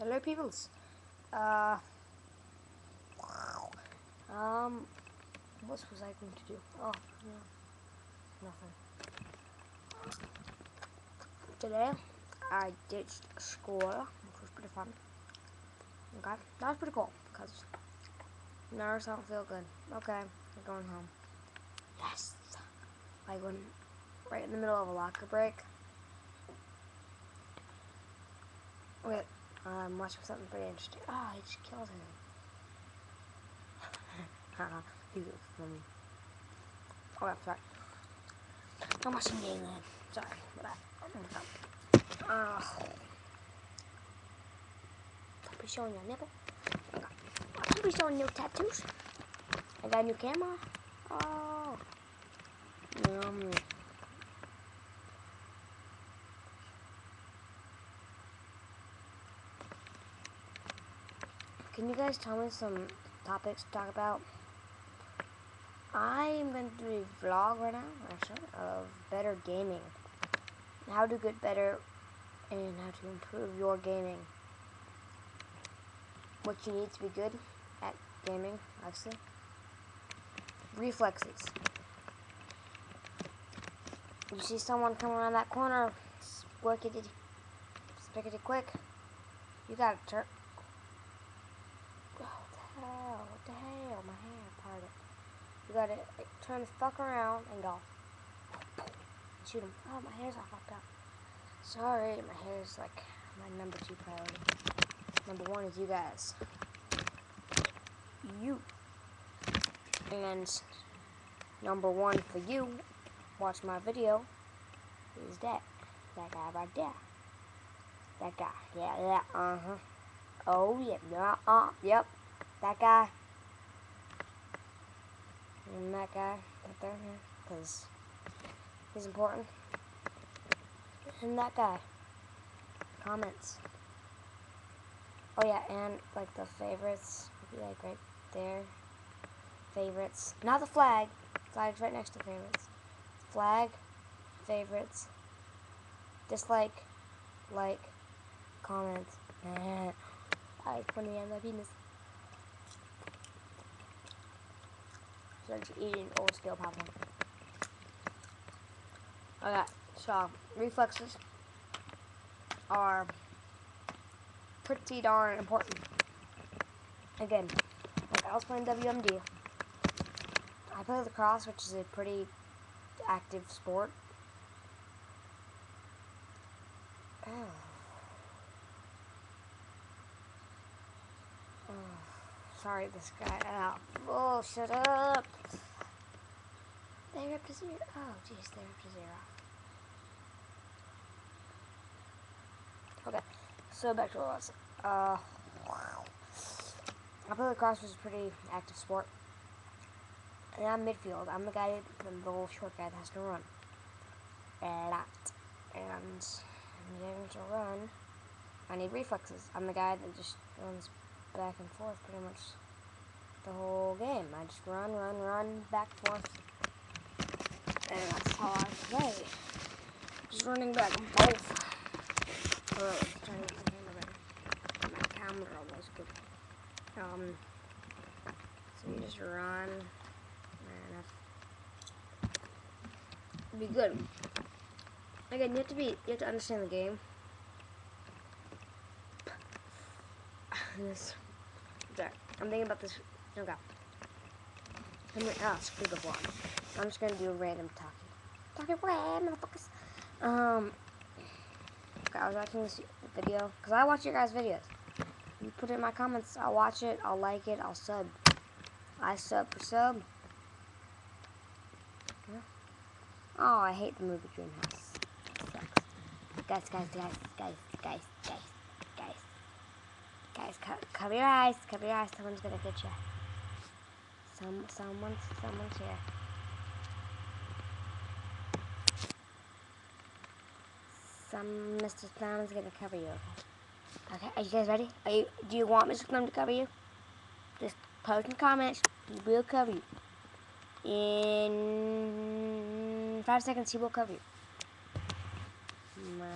Hello, peoples. Uh, um, what was I going to do? Oh, no, nothing. Today, I ditched school, which was pretty fun. Okay, that was pretty cool because nerves don't feel good. Okay, I'm going home. Yes, like when right in the middle of a locker break. Wait, Um, I'm watching something pretty interesting. Ah, oh, he just killed him. Haha, uh-huh. he was funny. Oh, I'm sorry. I'm watching Gangland. Sorry, but ah. I. Oh. Don't be showing your nipple. Okay. Don't be showing your tattoos. I got a new camera. Oh. Yum. Can you guys tell me some topics to talk about? I'm going to do a vlog right now, actually, of better gaming. How to get better and how to improve your gaming. What you need to be good at gaming, actually. Reflexes. You see someone come around that corner, spickety, spickety quick, you gotta turn, hell? What the hell? My hair parted. Gotta like, turn the fuck around and go. Shoot him. Oh, my hair's all fucked up. Sorry, my hair is like my number two priority. Number one is you guys. You. And number one for you, watch my video, is that. That guy right there. That guy. Yeah, yeah, uh-huh. Oh, yeah, yeah, uh, yep. That guy. And that guy right there, because he's important. And that guy. Comments. Oh yeah, and like the favorites be like right there. Favorites. Not the flag. Flag's right next to favorites. Flag, favorites, dislike, like, comment. I was pointing at my penis. Started eating old scale popcorn. Okay, so reflexes are pretty darn important. Again, like I was playing WMD. I play lacrosse, which is a pretty active sport. Oh, sorry, this guy. Oh, oh, shut up. They ripped his ear. Oh, jeez, they ripped his ear off. Okay, so back to what I was. Uh, I play lacrosse, which is a pretty active sport. And I'm midfield. I'm the guy, the little short guy that has to run a lot. And I'm getting to run. I need reflexes. I'm the guy that just runs back and forth pretty much the whole game. I just run, run, run, back and forth. And that's how I play. Just running back and forth. Oh, trying to get my My camera almost good. Um, so you just run. Be good. Again, you have to be, you have to understand the game. this, I'm thinking about this. Okay. I'm gonna, oh, screw the vlog. I'm just gonna do a random talking. Talking away, motherfuckers. Um, okay, I was watching this video, because I watch your guys' videos. You put it in my comments, I'll watch it, I'll like it, I'll sub. I sub for sub. Oh, I hate the movie Dreamhouse. Guys, guys, guys, guys, guys, guys. Guys, co cover your eyes, cover your eyes, someone's gonna get you. Some, someone's, someone's here. Some Mr. Is gonna cover you, okay? Are you guys ready? Are you, do you want Mr. Clown to cover you? Just post in the comments, he will cover you. In five seconds, he will cover you. No,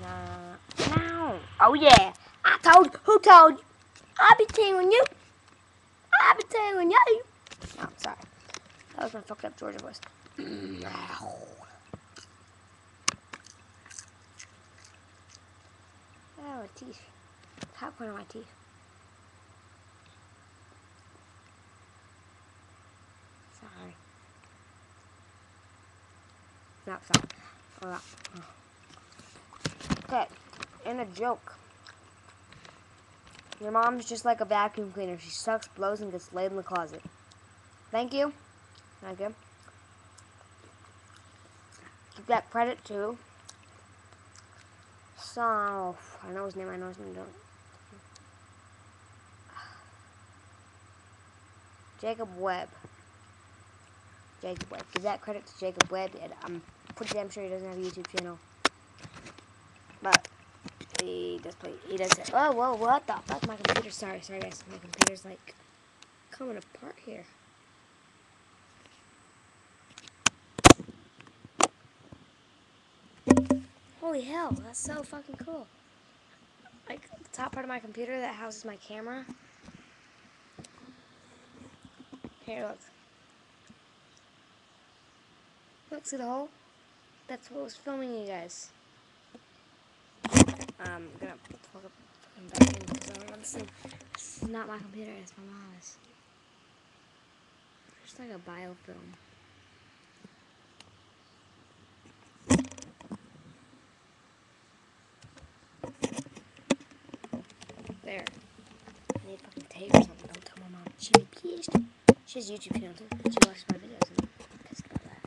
no, no. Oh yeah, I told you. Who told you? I be telling you. I be telling you. Oh, sorry. That was my fucked up Georgia voice. Oh, my teeth. Top corner of my teeth. Sorry. Not sorry. Oh, Okay, and a joke. Your mom's just like a vacuum cleaner. She sucks, blows, and gets laid in the closet. Thank you. Thank you. Give that credit to. So, I know his name, I know his name. Don't. Jacob Webb. Jacob Webb. Give that credit to Jacob Webb. And I'm pretty damn sure he doesn't have a YouTube channel. But he does play. He does. It. Oh, whoa! What the fuck? My computer. Sorry, sorry, guys. My computer's like coming apart here. Holy hell! That's so fucking cool. Like the top part of my computer that houses my camera. Here, look. Look, see the hole? That's what was filming you guys. Um, I'm gonna plug up back in because I want to see. This is not my computer, it's my mom's. It's like a biofilm. There. I need fucking tape or something. Don't tell my mom. She'd be pissed. She has YouTube channel. She watches my videos and I'm pissed about that.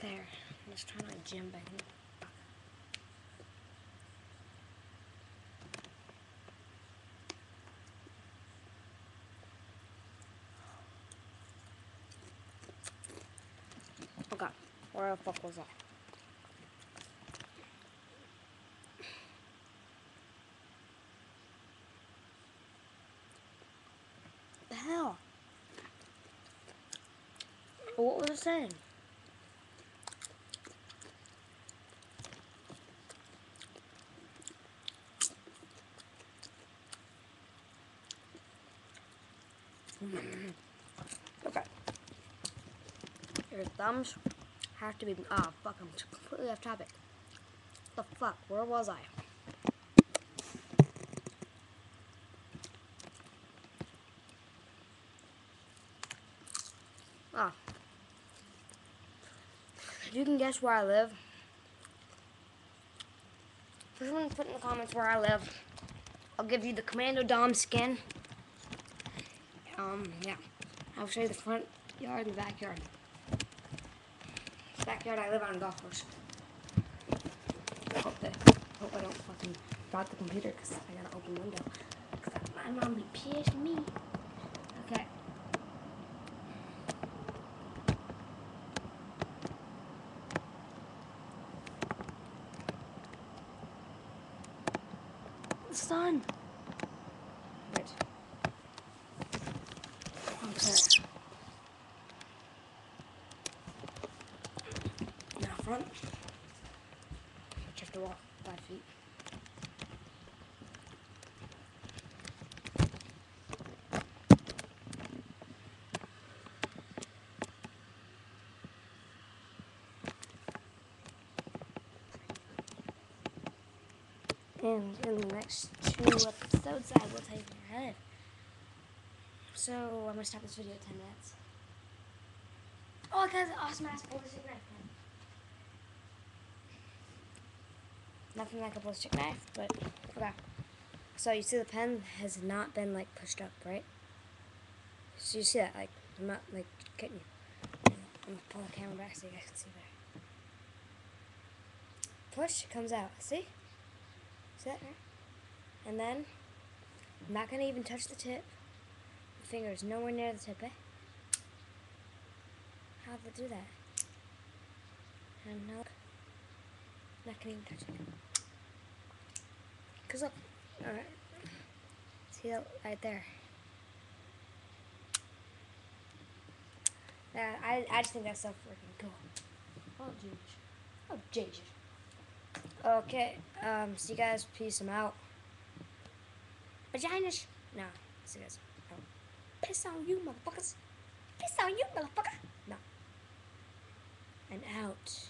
There. I'm just trying to gym back in. Okay. Where the fuck was I? the hell? What was I saying? okay. Your thumbs have to be. Ah, fuck, I'm completely off topic. The fuck? Where was I? Ah. If you can guess where I live, if someone put in the comments where I live, I'll give you the Commando Dom skin. Um, yeah. I'll show you the front yard and the backyard. Backyard, I live on golf course. Oh, hope that, I hope oh, I don't fucking drop the computer because I gotta open window. 'Cause my mom be pissed me. Okay. The sun. Wait. Okay. Now front. You have to walk five feet. And in the next two episodes, I will take your head. So I'm gonna stop this video at 10 minutes. Oh, an awesome ass knife pen. Nothing like a ballistic knife, but okay. So you see the pen has not been like pushed up, right? So you see that, like, I'm not like getting you. I'm gonna pull the camera back so you guys can see better. Push, comes out. See? See that, right? And then, I'm not gonna even touch the tip. The finger is nowhere near the tip, eh? How'd they do that? Now, I'm not gonna even touch it. Cause look, alright. See that right there. Yeah, I, I just think that's so freaking cool. Oh, jeez. Oh, jeez. Okay, um, see you guys. Peace. I'm out. Vaginas. No, see you guys. No. Piss on you, motherfuckers. Piss on you, motherfucker. No. And out.